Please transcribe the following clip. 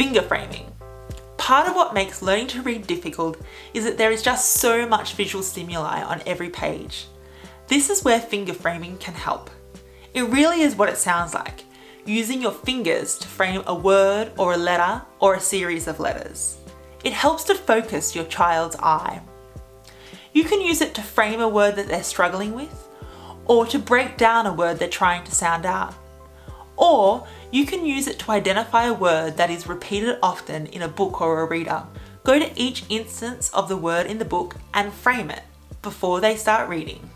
Finger framing. Part of what makes learning to read difficult is that there is just so much visual stimuli on every page. This is where finger framing can help. It really is what it sounds like, using your fingers to frame a word or a letter or a series of letters. It helps to focus your child's eye. You can use it to frame a word that they're struggling with, or to break down a word they're trying to sound out. Or you can use it to identify a word that is repeated often in a book or a reader. Go to each instance of the word in the book and frame it before they start reading.